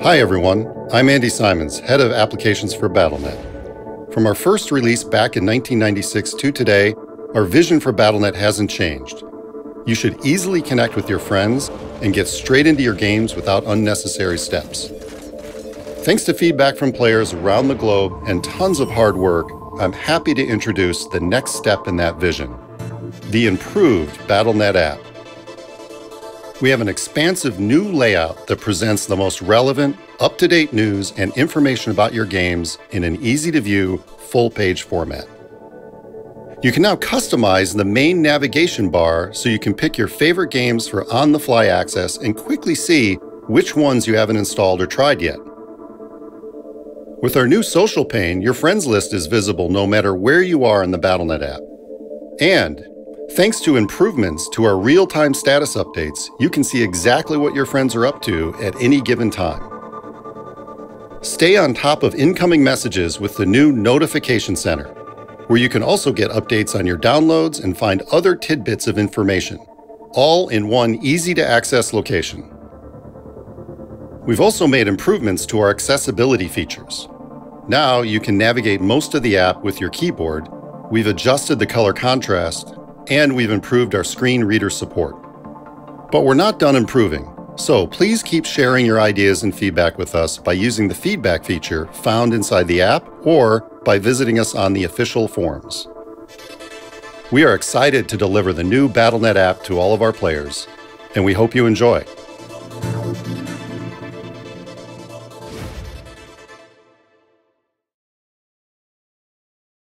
Hi everyone, I'm Andy Simons, Head of Applications for Battle.net. From our first release back in 1996 to today, our vision for Battle.net hasn't changed. You should easily connect with your friends and get straight into your games without unnecessary steps. Thanks to feedback from players around the globe and tons of hard work, I'm happy to introduce the next step in that vision the improved Battle.net app. We have an expansive new layout that presents the most relevant, up to date news and information about your games in an easy to view, full page format. You can now customize the main navigation bar so you can pick your favorite games for on the fly access and quickly see which ones you haven't installed or tried yet. With our new social pane, your friends list is visible no matter where you are in the Battle.net app. And thanks to improvements to our real time status updates, you can see exactly what your friends are up to at any given time. Stay on top of incoming messages with the new Notification Center where you can also get updates on your downloads and find other tidbits of information, all in one easy to access location. We've also made improvements to our accessibility features. Now you can navigate most of the app with your keyboard, we've adjusted the color contrast, and we've improved our screen reader support. But we're not done improving, so please keep sharing your ideas and feedback with us by using the feedback feature found inside the app or by visiting us on the official forums. We are excited to deliver the new Battle.net app to all of our players, and we hope you enjoy.